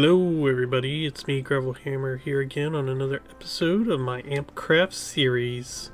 Hello everybody, it's me Gravelhammer here again on another episode of my Ampcraft series.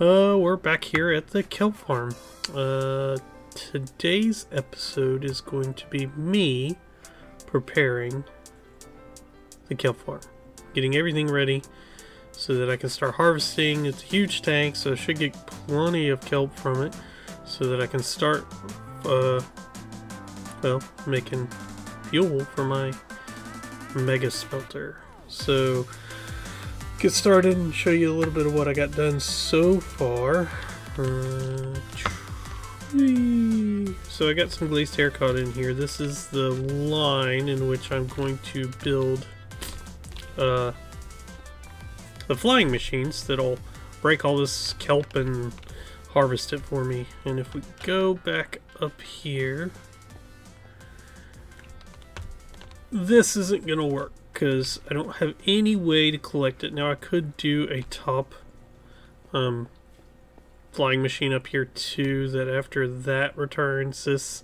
Uh, we're back here at the kelp farm. Uh, today's episode is going to be me preparing the kelp farm. Getting everything ready so that I can start harvesting. It's a huge tank so I should get plenty of kelp from it so that I can start, uh, well, making fuel for my mega smelter. So get started and show you a little bit of what I got done so far. Uh, so I got some glazed terracotta in here. This is the line in which I'm going to build uh, the flying machines that'll break all this kelp and harvest it for me. And if we go back up here, this isn't gonna work because I don't have any way to collect it. Now I could do a top um, flying machine up here too that after that returns this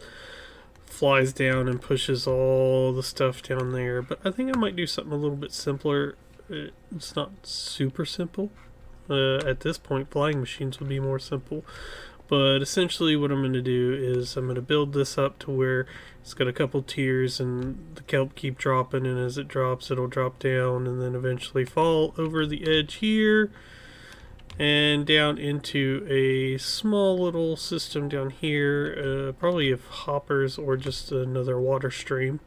flies down and pushes all the stuff down there. But I think I might do something a little bit simpler. It's not super simple. Uh, at this point flying machines would be more simple but essentially what I'm going to do is I'm going to build this up to where it's got a couple tiers and the kelp keep dropping and as it drops it'll drop down and then eventually fall over the edge here and down into a small little system down here uh, probably of hoppers or just another water stream.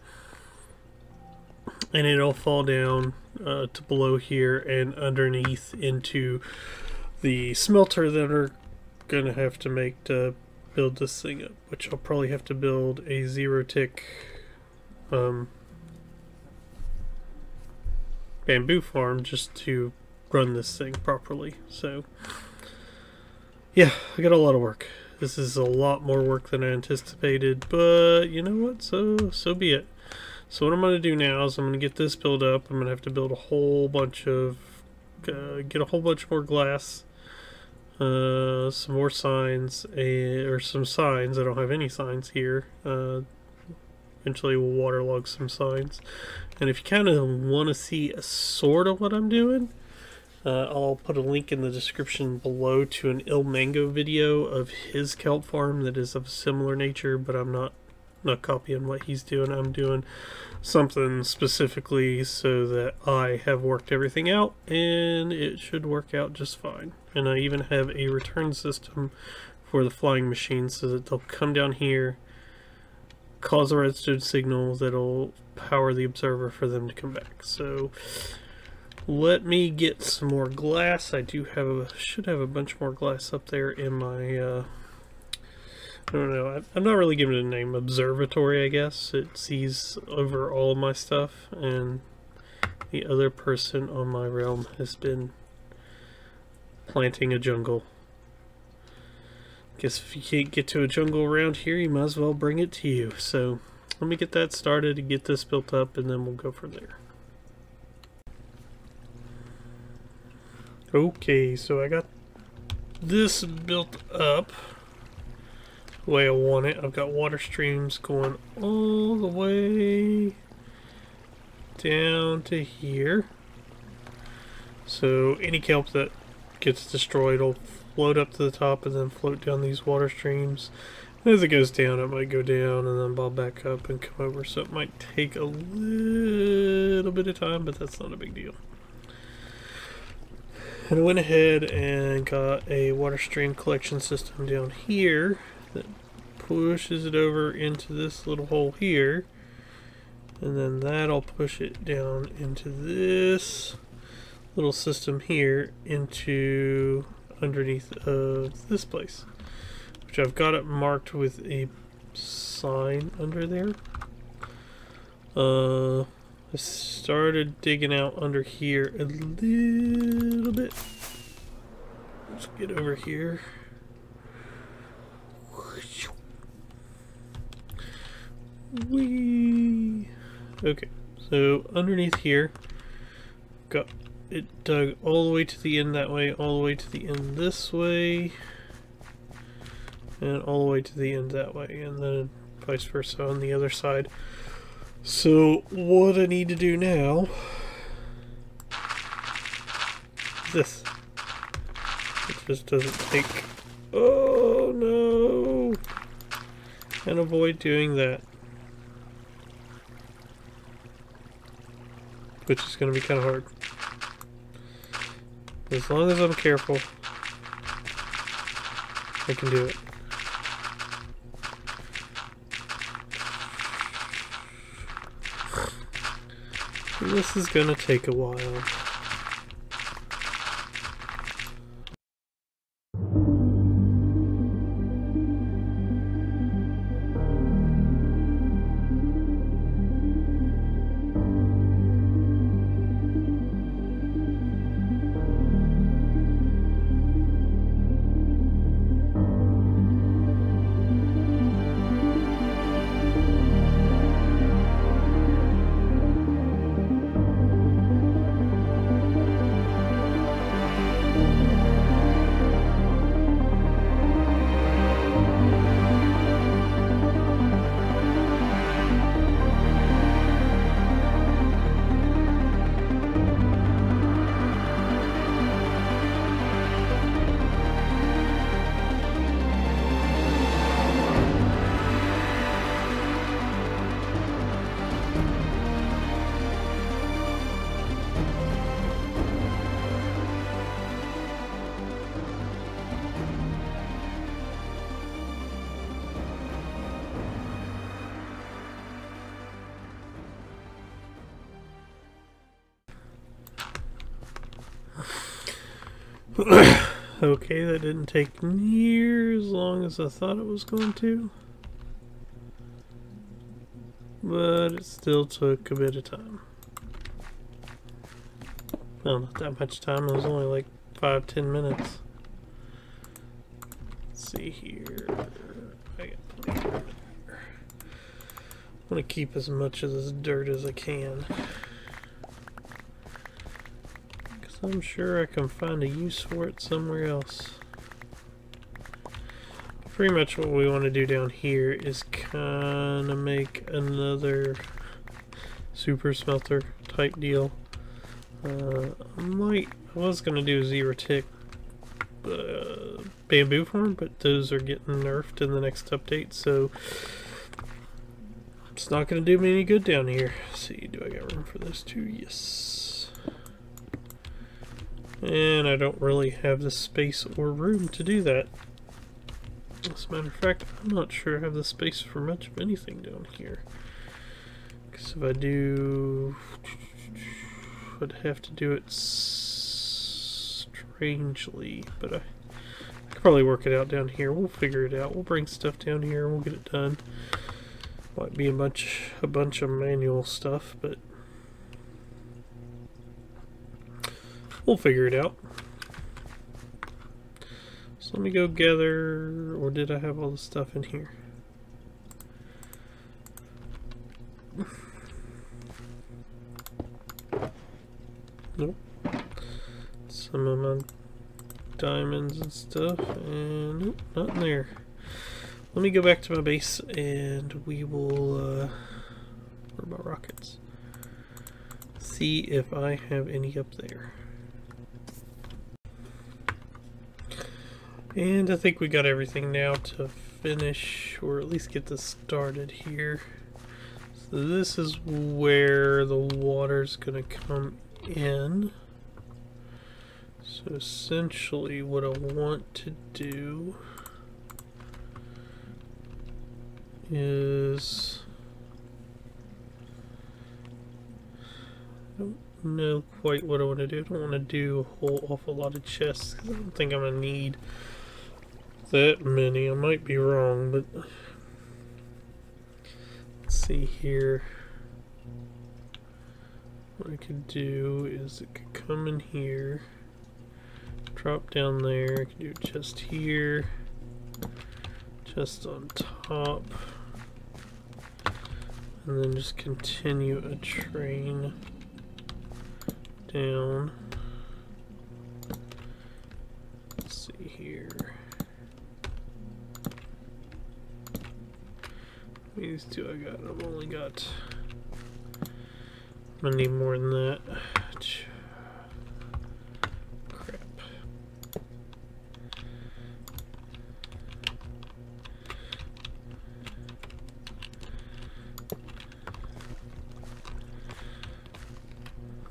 And it'll fall down uh, to below here and underneath into the smelter that are gonna have to make to build this thing up, which I'll probably have to build a zero tick um, bamboo farm just to run this thing properly. So, yeah, I got a lot of work. This is a lot more work than I anticipated, but you know what? So, so be it. So what I'm going to do now is I'm going to get this built up. I'm going to have to build a whole bunch of, uh, get a whole bunch more glass uh, some more signs, or some signs. I don't have any signs here. Uh, eventually we'll waterlog some signs. And if you kind of want to see a sort of what I'm doing, uh, I'll put a link in the description below to an Ilmango video of his kelp farm that is of a similar nature, but I'm not not copying what he's doing. I'm doing something specifically so that I have worked everything out and it should work out just fine. And I even have a return system for the flying machines so that they'll come down here, cause a redstone signal that'll power the observer for them to come back. So let me get some more glass. I do have a, should have a bunch more glass up there in my uh, I don't know. I'm not really giving it a name. Observatory, I guess. It sees over all of my stuff, and the other person on my realm has been planting a jungle. Guess if you can't get to a jungle around here, you might as well bring it to you. So let me get that started and get this built up, and then we'll go from there. Okay, so I got this built up the way I want it. I've got water streams going all the way down to here. So any kelp that gets destroyed it'll float up to the top and then float down these water streams. And as it goes down, it might go down and then bob back up and come over. So it might take a little bit of time, but that's not a big deal. And I went ahead and got a water stream collection system down here that pushes it over into this little hole here and then that'll push it down into this little system here into underneath of this place which I've got it marked with a sign under there. Uh, I started digging out under here a little bit. Let's get over here. Whee! Okay, so underneath here, got it dug all the way to the end that way, all the way to the end this way, and all the way to the end that way, and then vice versa on the other side. So, what I need to do now... This. It just doesn't take... Oh, no! And avoid doing that. Which is going to be kind of hard. As long as I'm careful, I can do it. This is gonna take a while. okay, that didn't take near as long as I thought it was going to. But it still took a bit of time. Well, not that much time. It was only like five, ten minutes. Let's see here. I got I'm to keep as much of this dirt as I can. I'm sure I can find a use for it somewhere else. Pretty much what we want to do down here is kind of make another super smelter type deal. Uh, I might, I was going to do zero tick uh, bamboo farm, but those are getting nerfed in the next update, so it's not going to do me any good down here. Let's see, do I got room for those two? Yes. And I don't really have the space or room to do that. As a matter of fact, I'm not sure I have the space for much of anything down here. Because if I do... I'd have to do it strangely, but I, I could probably work it out down here. We'll figure it out. We'll bring stuff down here we'll get it done. Might be a bunch, a bunch of manual stuff, but We'll figure it out. So let me go gather, or did I have all the stuff in here? Nope. Some of my diamonds and stuff, and nope, not in there. Let me go back to my base and we will, uh, what about rockets? See if I have any up there. And I think we got everything now to finish, or at least get this started here. So this is where the water's going to come in. So essentially what I want to do is... I don't know quite what I want to do. I don't want to do a whole awful lot of chests because I don't think I'm going to need that many. I might be wrong, but let's see here. What I could do is it could come in here, drop down there. I could do just here, just on top, and then just continue a train down. Let's see here. These two I got, I've only got gonna need more than that. Crap.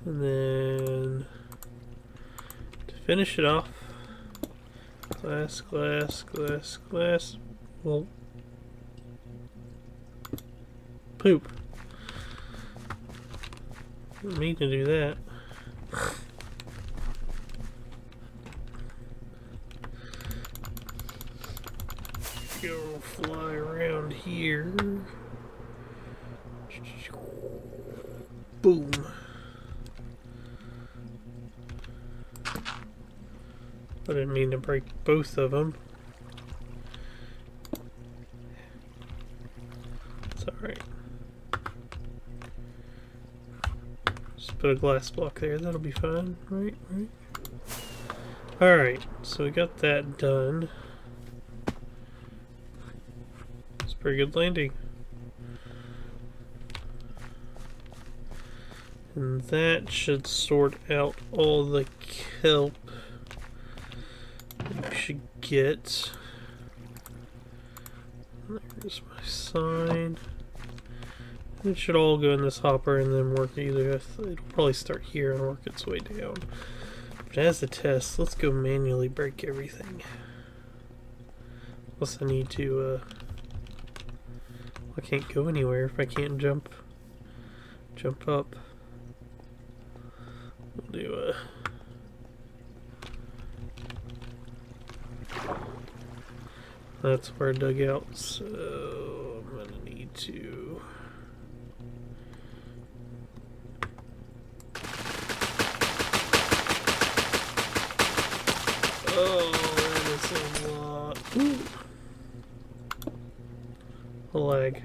And then to finish it off, glass, glass, glass, glass. Well, poop. Didn't mean to do that. Go fly around here. Boom. I didn't mean to break both of them. Put a glass block there, that'll be fine, right? Right? Alright, so we got that done. It's a pretty good landing. And that should sort out all the kelp we should get. There's my sign. It should all go in this hopper and then work either. It'll probably start here and work its way down. But as a test, let's go manually break everything. Plus I need to, uh... I can't go anywhere if I can't jump, jump up. We'll do a... That's where I dug out, so I'm gonna need to... Oh, a lot. Ooh. A lag.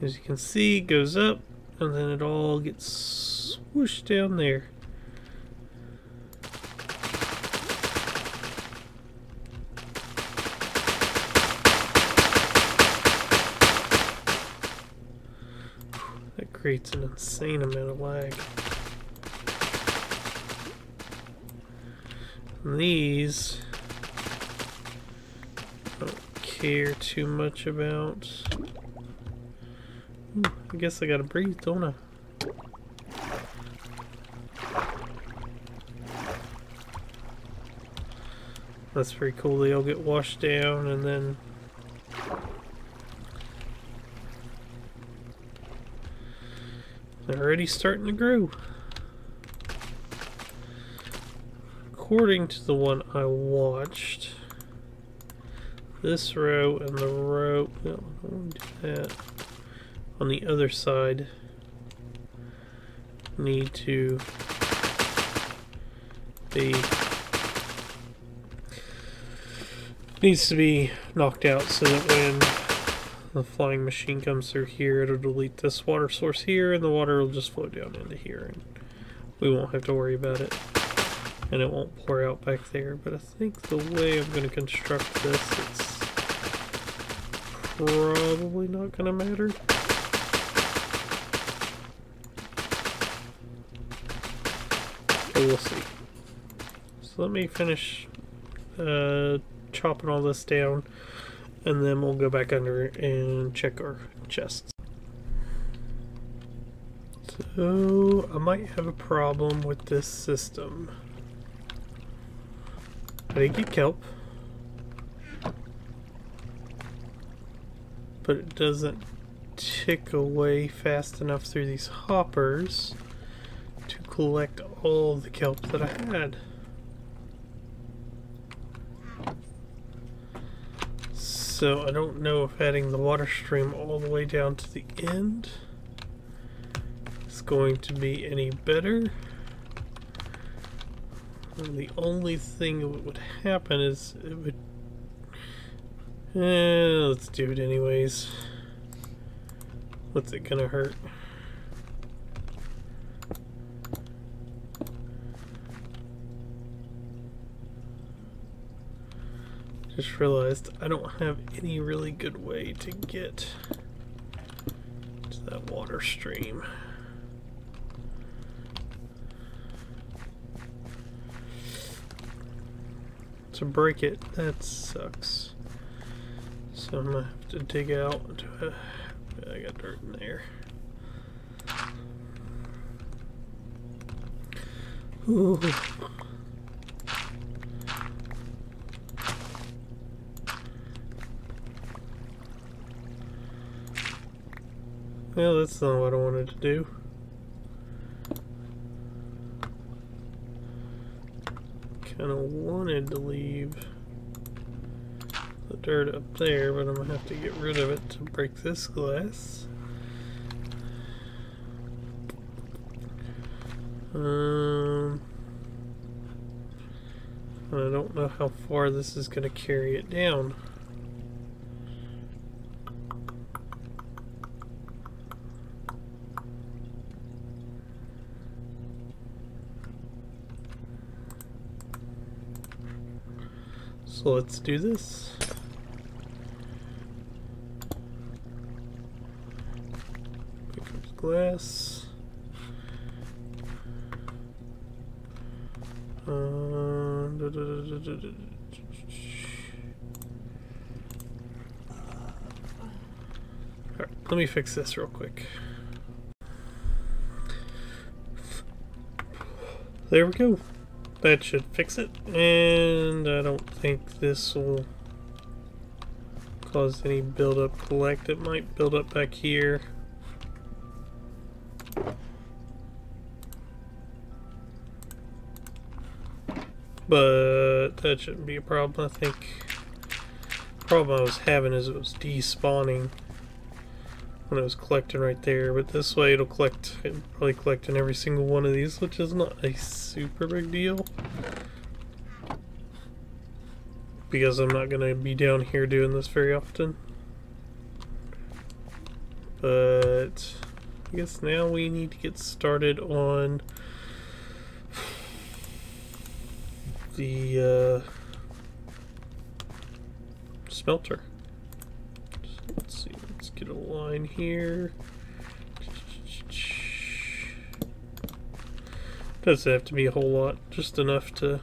As you can see, it goes up, and then it all gets swooshed down there. That creates an insane amount of lag. And these I don't care too much about. Ooh, I guess I gotta breathe, don't I? That's pretty cool. They all get washed down and then already starting to grow. According to the one I watched, this row and the row, no, do that on the other side need to be needs to be knocked out so that when the flying machine comes through here it'll delete this water source here and the water will just flow down into here and we won't have to worry about it. And it won't pour out back there but I think the way I'm going to construct this it's probably not going to matter. We'll see. So let me finish uh, chopping all this down and then we'll go back under and check our chests. So I might have a problem with this system. I did get kelp. But it doesn't tick away fast enough through these hoppers to collect all the kelp that I had. So I don't know if adding the water stream all the way down to the end is going to be any better. And the only thing that would happen is it would... Eh, let's do it anyways. What's it gonna hurt? Just realized I don't have any really good way to get to that water stream. To break it, that sucks. So I'm gonna have to dig out. I got dirt in there. Ooh. Well, that's not what I wanted to do. Kind of wanted to leave the dirt up there, but I'm to have to get rid of it to break this glass. Um, I don't know how far this is going to carry it down. So let's do this. Glass. Uh, da, da, da, let me fix this real quick. There we go. That should fix it. And I don't think this will cause any buildup collect. It might build up back here. But that shouldn't be a problem. I think the problem I was having is it was despawning when it was collecting right there. But this way it'll collect, it'll probably collect in every single one of these, which is not a super big deal. Because I'm not going to be down here doing this very often. But I guess now we need to get started on the uh, smelter. So let's see, let's get a line here. Doesn't have to be a whole lot, just enough to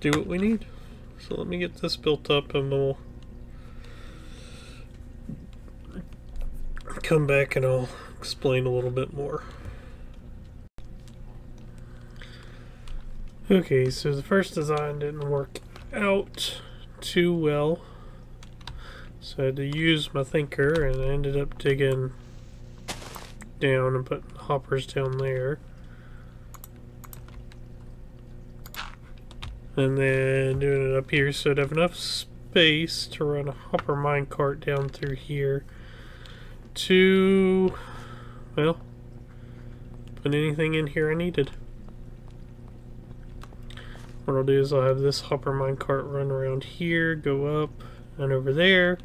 do what we need. So let me get this built up and we'll come back and I'll explain a little bit more. Okay, so the first design didn't work out too well. So I had to use my thinker and I ended up digging down and putting hoppers down there. And then doing it up here so I'd have enough space to run a hopper minecart down through here to well, put anything in here I needed. What I'll do is I'll have this hopper minecart run around here, go up and over there,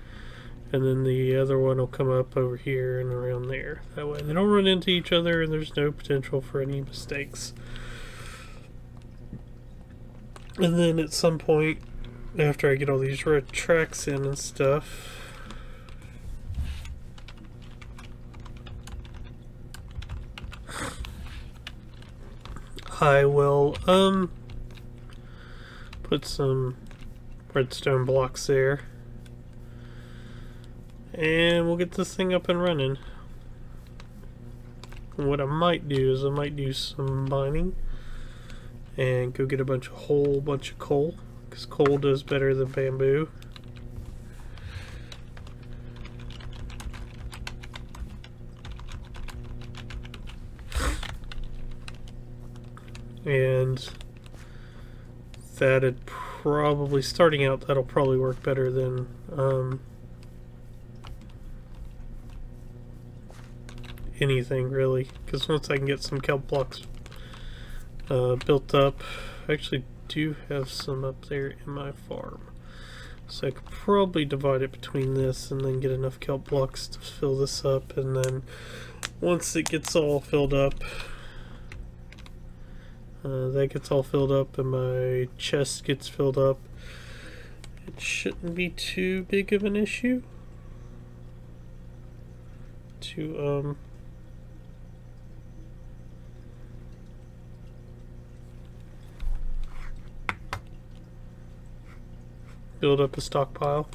and then the other one will come up over here and around there. That way they don't run into each other and there's no potential for any mistakes. And then at some point, after I get all these red tracks in and stuff, I will, um, put some redstone blocks there. And we'll get this thing up and running. what I might do is I might do some mining and go get a bunch of whole bunch of coal because coal does better than bamboo. and that'd probably starting out that'll probably work better than um, anything really. Because once I can get some kelp blocks uh, built up I actually do have some up there in my farm. So I could probably divide it between this and then get enough kelp blocks to fill this up. And then once it gets all filled up uh, that gets all filled up and my chest gets filled up, it shouldn't be too big of an issue to um build up a stockpile.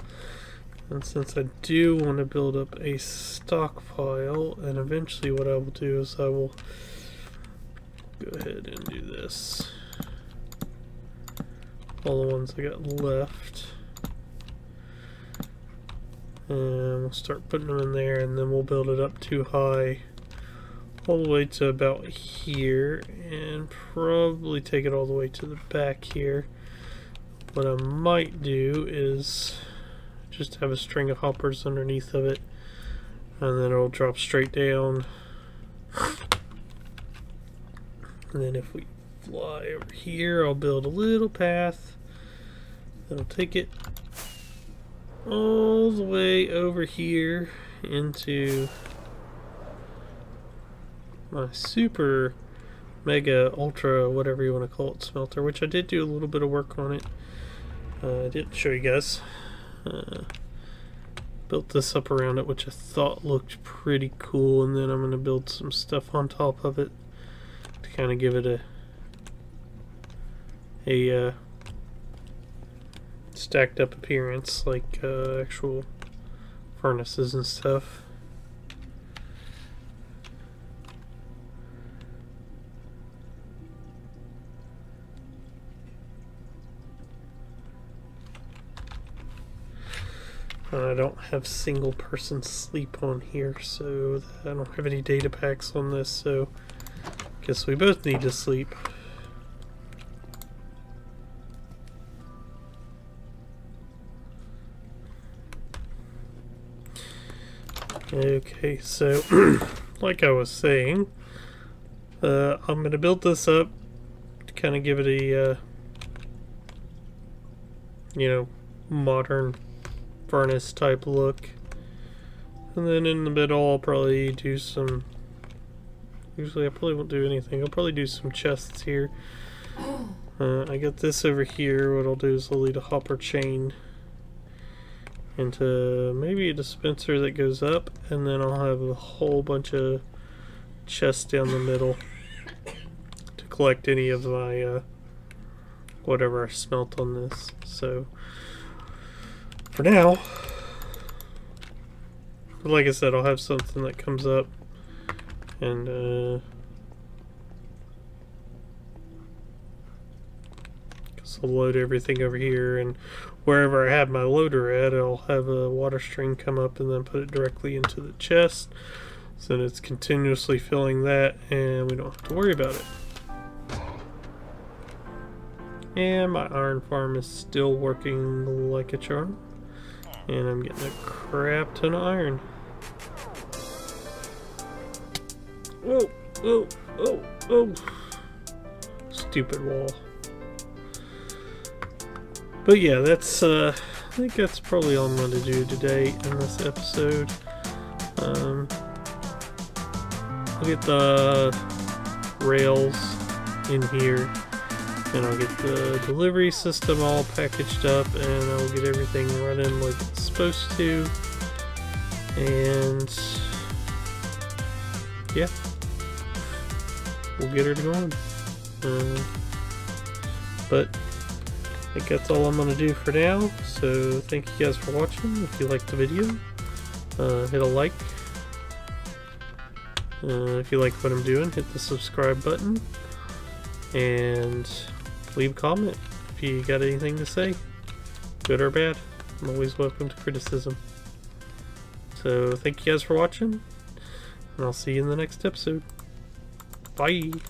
And since I do want to build up a stockpile, and eventually what I will do is I will go ahead and do this. All the ones I got left. And we'll start putting them in there and then we'll build it up too high all the way to about here and probably take it all the way to the back here. What I might do is just have a string of hoppers underneath of it and then it'll drop straight down and then if we fly over here I'll build a little path. That'll take it all the way over here into my super mega ultra whatever you want to call it smelter which I did do a little bit of work on it. Uh, I didn't show you guys. Uh, built this up around it, which I thought looked pretty cool, and then I'm to build some stuff on top of it kind of give it a a uh, stacked up appearance, like uh, actual furnaces and stuff. I don't have single person sleep on here, so I don't have any data packs on this, so guess we both need to sleep. Okay, so like I was saying, uh, I'm going to build this up to kind of give it a, uh, you know, modern furnace type look. And then in the middle I'll probably do some... Usually I probably won't do anything. I'll probably do some chests here. Uh, I got this over here. What I'll do is I'll lead a hopper chain into maybe a dispenser that goes up and then I'll have a whole bunch of chests down the middle to collect any of my uh, whatever I smelt on this. So for now, like I said, I'll have something that comes up and uh, I'll load everything over here and wherever I have my loader at I'll have a water stream come up and then put it directly into the chest so that it's continuously filling that and we don't have to worry about it. And my iron farm is still working like a charm. And I'm getting a crap ton of iron. Whoa, oh, oh, oh. Stupid wall. But yeah, that's, uh, I think that's probably all I'm going to do today in this episode. Um, I'll get the rails in here and I'll get the delivery system all packaged up and I'll get everything running like it's supposed to and yeah we'll get her to go on uh, but I think that's all I'm going to do for now so thank you guys for watching if you liked the video uh, hit a like uh, if you like what I'm doing hit the subscribe button and leave a comment if you got anything to say, good or bad. I'm always welcome to criticism. So thank you guys for watching, and I'll see you in the next episode. Bye!